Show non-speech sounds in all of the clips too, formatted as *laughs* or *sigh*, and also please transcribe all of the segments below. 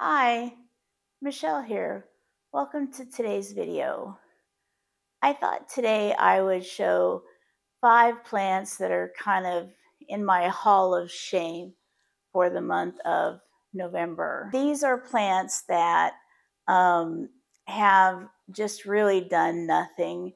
Hi, Michelle here. Welcome to today's video. I thought today I would show five plants that are kind of in my hall of shame for the month of November. These are plants that um, have just really done nothing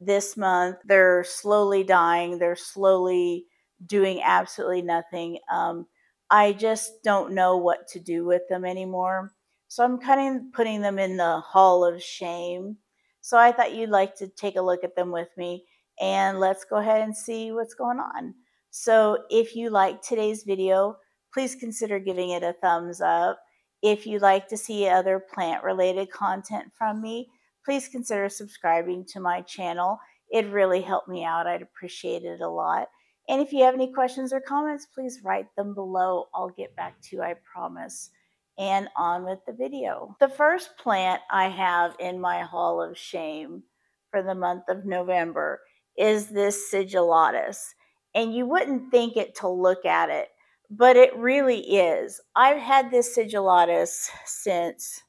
this month. They're slowly dying, they're slowly doing absolutely nothing. Um, I just don't know what to do with them anymore. So I'm kind of putting them in the hall of shame. So I thought you'd like to take a look at them with me and let's go ahead and see what's going on. So if you like today's video, please consider giving it a thumbs up. If you'd like to see other plant related content from me, please consider subscribing to my channel. It really helped me out. I'd appreciate it a lot. And if you have any questions or comments, please write them below. I'll get back to you, I promise. And on with the video. The first plant I have in my Hall of Shame for the month of November is this Sigillatus. And you wouldn't think it to look at it, but it really is. I've had this Sigillatus since,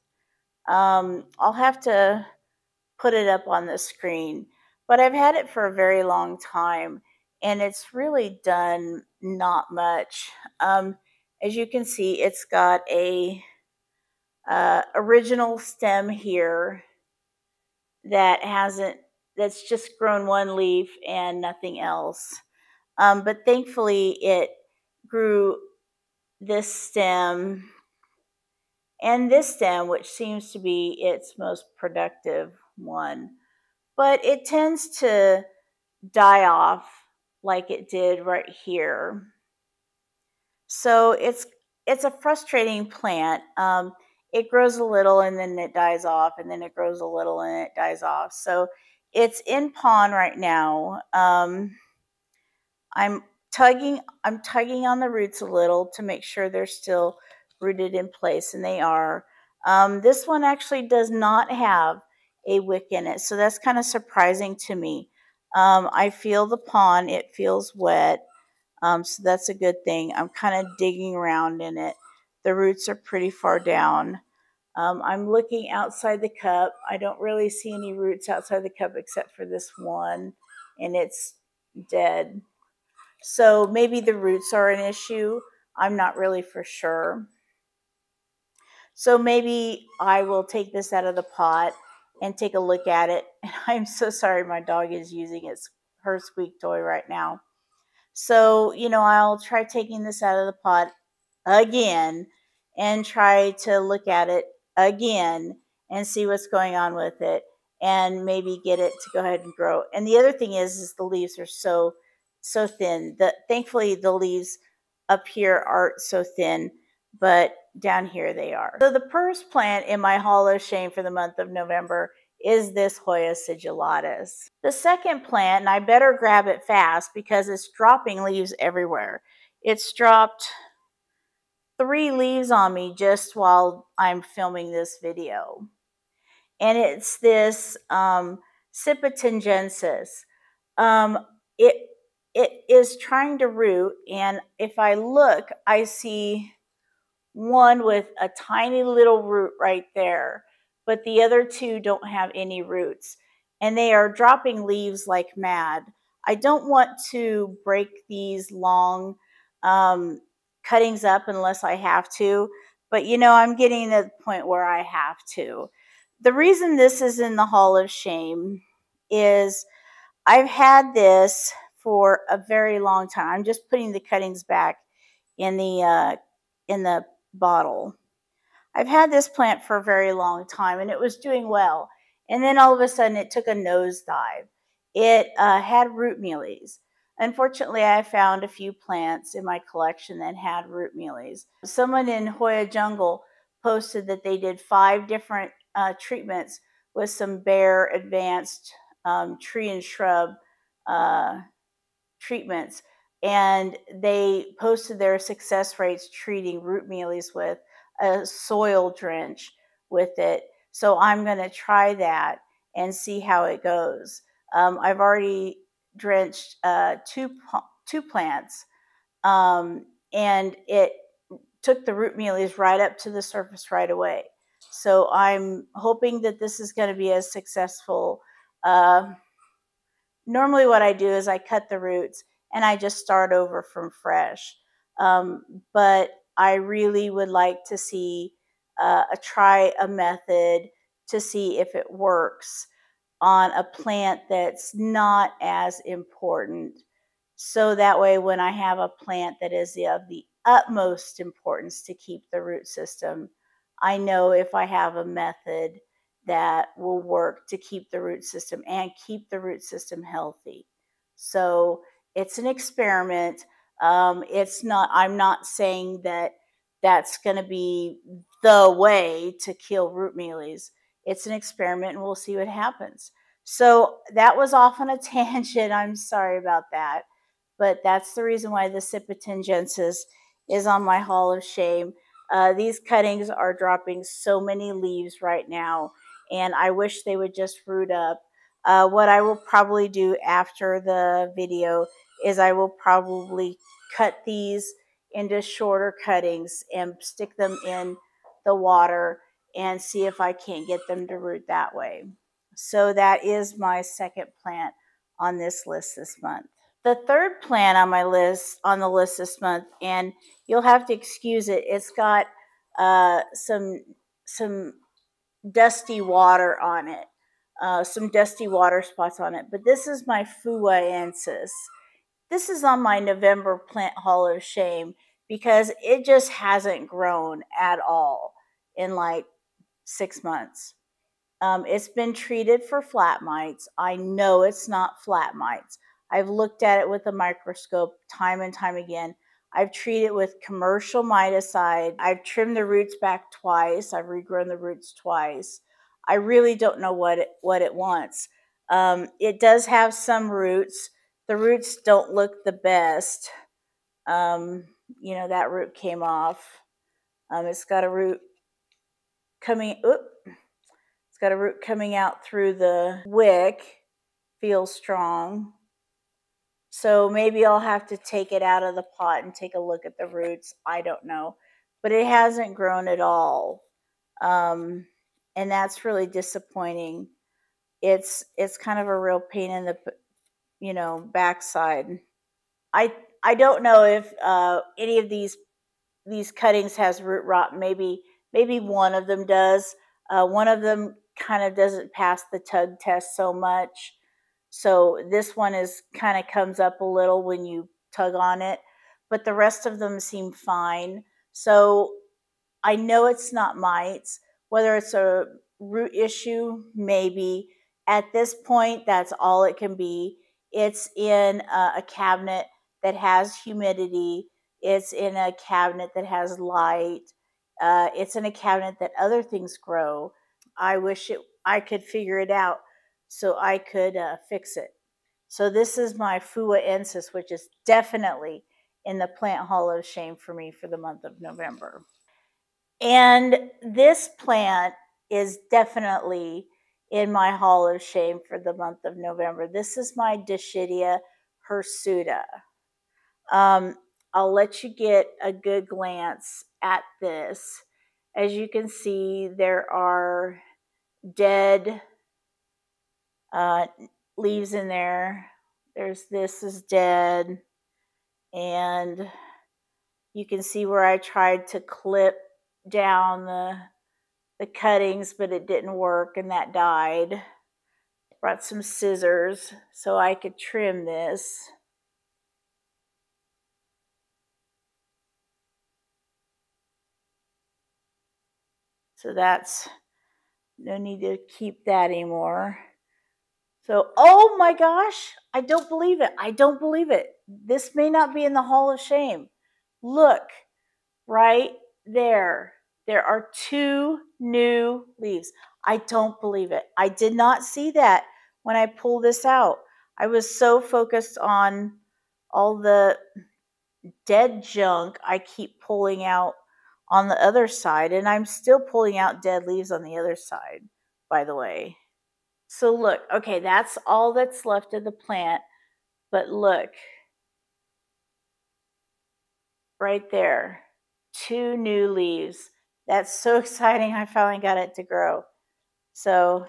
um, I'll have to put it up on the screen, but I've had it for a very long time and it's really done not much. Um, as you can see, it's got a uh, original stem here that hasn't, that's just grown one leaf and nothing else. Um, but thankfully, it grew this stem and this stem, which seems to be its most productive one. But it tends to die off like it did right here. So it's it's a frustrating plant. Um, it grows a little and then it dies off, and then it grows a little and it dies off. So it's in pon right now. Um, I'm tugging I'm tugging on the roots a little to make sure they're still rooted in place, and they are. Um, this one actually does not have a wick in it, so that's kind of surprising to me. Um, I feel the pon. it feels wet. Um, so that's a good thing. I'm kind of digging around in it. The roots are pretty far down. Um, I'm looking outside the cup. I don't really see any roots outside the cup except for this one, and it's dead. So maybe the roots are an issue. I'm not really for sure. So maybe I will take this out of the pot and take a look at it. *laughs* And I'm so sorry my dog is using its her squeak toy right now. So, you know, I'll try taking this out of the pot again and try to look at it again and see what's going on with it and maybe get it to go ahead and grow. And the other thing is is the leaves are so so thin. The thankfully the leaves up here aren't so thin, but down here they are. So the first plant in my Hall of Shame for the month of November is this Hoya sigillatus. The second plant, and I better grab it fast because it's dropping leaves everywhere. It's dropped three leaves on me just while I'm filming this video. And it's this um, Um, it, it is trying to root, and if I look, I see one with a tiny little root right there, but the other two don't have any roots. And they are dropping leaves like mad. I don't want to break these long um, cuttings up unless I have to, but you know, I'm getting to the point where I have to. The reason this is in the Hall of Shame is I've had this for a very long time. I'm just putting the cuttings back in the uh, in the bottle. I've had this plant for a very long time and it was doing well. And then all of a sudden it took a nosedive. It uh, had root mealies. Unfortunately, I found a few plants in my collection that had root mealies. Someone in Hoya Jungle posted that they did five different uh, treatments with some Bayer Advanced um, tree and shrub uh, treatments and they posted their success rates treating root mealies with a soil drench with it. So I'm going to try that and see how it goes. Um, I've already drenched uh, two two plants, um, and it took the root mealies right up to the surface right away. So I'm hoping that this is going to be as successful. Uh, normally, what I do is I cut the roots and I just start over from fresh. Um, but I really would like to see uh, a try a method to see if it works on a plant that's not as important. So that way, when I have a plant that is of the utmost importance to keep the root system, I know if I have a method that will work to keep the root system and keep the root system healthy. So it's an experiment. Um, it's not, I'm not saying that that's going to be the way to kill root mealies. It's an experiment and we'll see what happens. So that was off on a *laughs* tangent. I'm sorry about that. But that's the reason why the Sipitangensis is on my Hall of Shame. Uh, these cuttings are dropping so many leaves right now, and I wish they would just root up. Uh, what I will probably do after the video is I will probably cut these into shorter cuttings and stick them in the water and see if I can't get them to root that way. So that is my second plant on this list this month. The third plant on my list on the list this month, and you'll have to excuse it. It's got uh, some some dusty water on it, uh, some dusty water spots on it. But this is my Phuwuaensis. This is on my November plant hall of shame because it just hasn't grown at all in like six months. Um, it's been treated for flat mites. I know it's not flat mites. I've looked at it with a microscope time and time again. I've treated it with commercial miticide. I've trimmed the roots back twice. I've regrown the roots twice. I really don't know what it, what it wants. Um, it does have some roots. The roots don't look the best. Um, you know, that root came off. Um, it's got a root coming, oop, it's got a root coming out through the wick. Feels strong. So maybe I'll have to take it out of the pot and take a look at the roots. I don't know. But it hasn't grown at all. Um, and that's really disappointing. It's it's kind of a real pain in the you know backside. I I don't know if uh, any of these these cuttings has root rot. Maybe maybe one of them does. Uh, one of them kind of doesn't pass the tug test so much. So this one is kind of comes up a little when you tug on it, but the rest of them seem fine. So I know it's not mites. Whether it's a root issue, maybe. At this point, that's all it can be. It's in a, cabinet that has humidity. It's in a cabinet that has light. Uh, it's in a cabinet that other things grow. I wish it I could figure it out so I could uh, fix it. So this is my Phuwuaensis, which is definitely in the plant hall of shame for me for the month of November. And this plant is definitely in my hall of shame for the month of November. This is my Dischidia hirsuta. Um, I'll let you get a good glance at this. As you can see, there are dead uh, leaves in there. There's this is dead. And you can see where I tried to clip down the the cuttings, but it didn't work and that died. Brought some scissors so I could trim this. So that's no need to keep that anymore. So, oh my gosh, I don't believe it. I don't believe it. This may not be in the Hall of Shame. Look, right there. There are two new leaves. I don't believe it. I did not see that when I pulled this out. I was so focused on all the dead junk I keep pulling out on the other side, and I'm still pulling out dead leaves on the other side, by the way. So look, okay, that's all that's left of the plant. But look, right there, two new leaves. That's so *laughs* exciting. I finally got it to grow. So,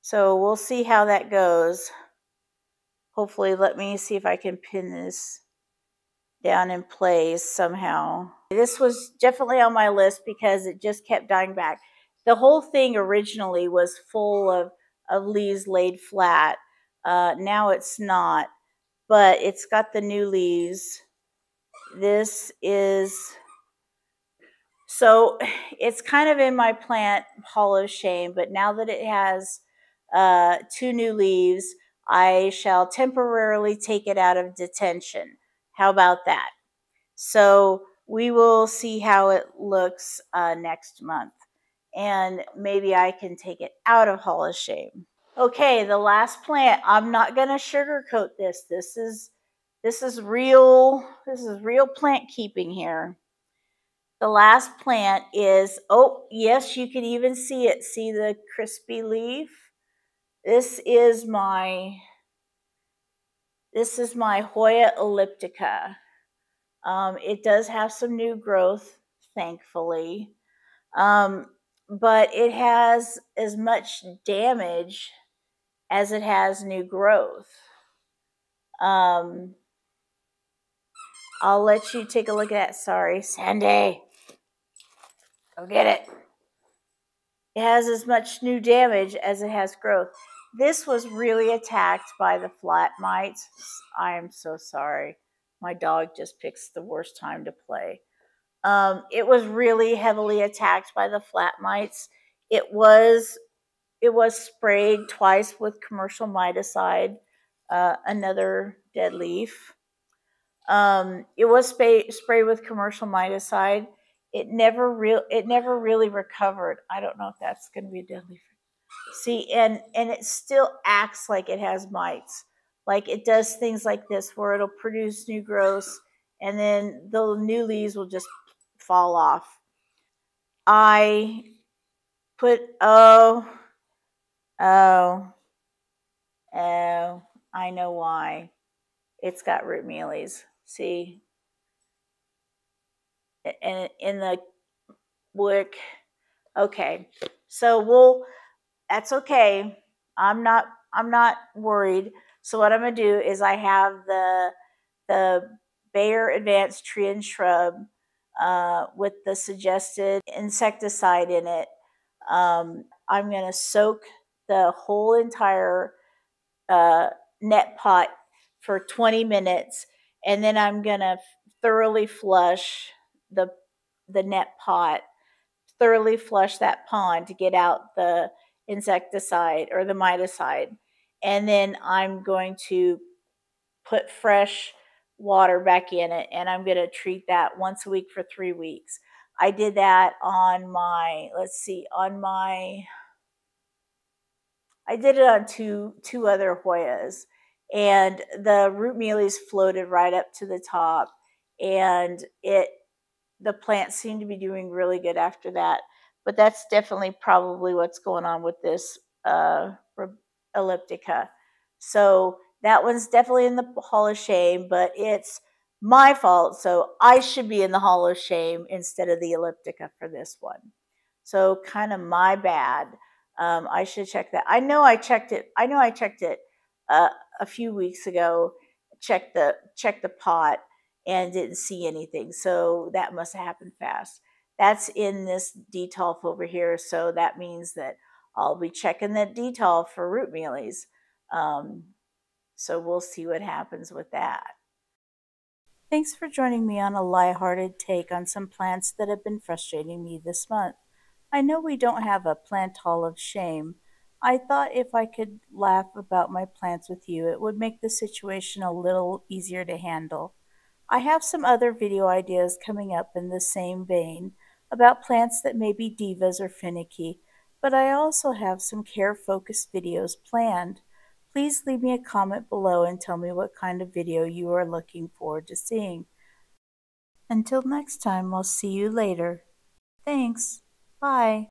so we'll see how that goes. Hopefully, let me see if I can pin this down in place somehow. This was definitely on my list because it just kept dying back. The whole thing originally was full of, of leaves laid flat. Uh, now it's not, but it's got the new leaves. This is, so *sighs* it's kind of in my plant hall of shame, but now that it has uh, two new leaves, I shall temporarily take it out of detention. How about that? So we will see how it looks uh, next month. And maybe I can take it out of Hall of Shame. Okay, the last plant. I'm not gonna sugarcoat this. This is this is real. This is real plant keeping here. The last plant is oh yes, you can even see it. See the crispy leaf. This is my this is my Hoya elliptica. Um, it does have some new growth, thankfully, um, but it has as much damage as it has new growth. Um, I'll let you take a look at that. Sorry, Sandy. Go get it. It has as much new damage as it has growth. This was really attacked by the flat mites. I am so sorry. My dog just picks the worst time to play. Um, it was really heavily attacked by the flat mites. It was it was sprayed twice with commercial miticide, uh, another dead leaf. Um, it was spray, sprayed with commercial miticide. It never real it never really recovered. I don't know if that's going to be a dead leaf. See, and and it still acts like it has mites. Like it does things like this where it'll produce new growths and then the new leaves will just fall off. I put oh oh oh I know why. It's got root mealies. See? And in the wick. Okay. So we'll that's okay. I'm not I'm not worried. So what I'm gonna do is I have the the Bayer Advanced Tree and Shrub uh, with the suggested insecticide in it. Um, I'm gonna soak the whole entire uh, net pot for 20 minutes, and then I'm gonna thoroughly flush the the net pot, thoroughly flush that pon to get out the insecticide or the miticide. And then I'm going to put fresh water back in it and I'm going to treat that once a week for three weeks. I did that on my, let's see, on my, I did it on two, two other Hoyas and the root mealies floated right up to the top and it, the plants seemed to be doing really good after that but that's definitely probably what's going on with this uh, elliptica. So that one's definitely in the Hall of Shame, but it's my fault. So I should be in the Hall of Shame instead of the elliptica for this one. So kind of my bad. Um, I should check that. I know I checked it. I know I checked it uh, a few weeks ago. Checked the checked the pot and didn't see anything. So that must have happened fast. That's in this detolf over here. So that means that I'll be checking that detolf for root mealies. Um, so we'll see what happens with that. Thanks for joining me on a lighthearted take on some plants that have been frustrating me this month. I know we don't have a plant hall of shame. I thought if I could laugh about my plants with you, it would make the situation a little easier to handle. I have some other video ideas coming up in the same vein, about plants that may be divas or finicky, but I also have some care-focused videos planned. Please leave me a comment below and tell me what kind of video you are looking forward to seeing. Until next time, I'll see you later. Thanks. Bye.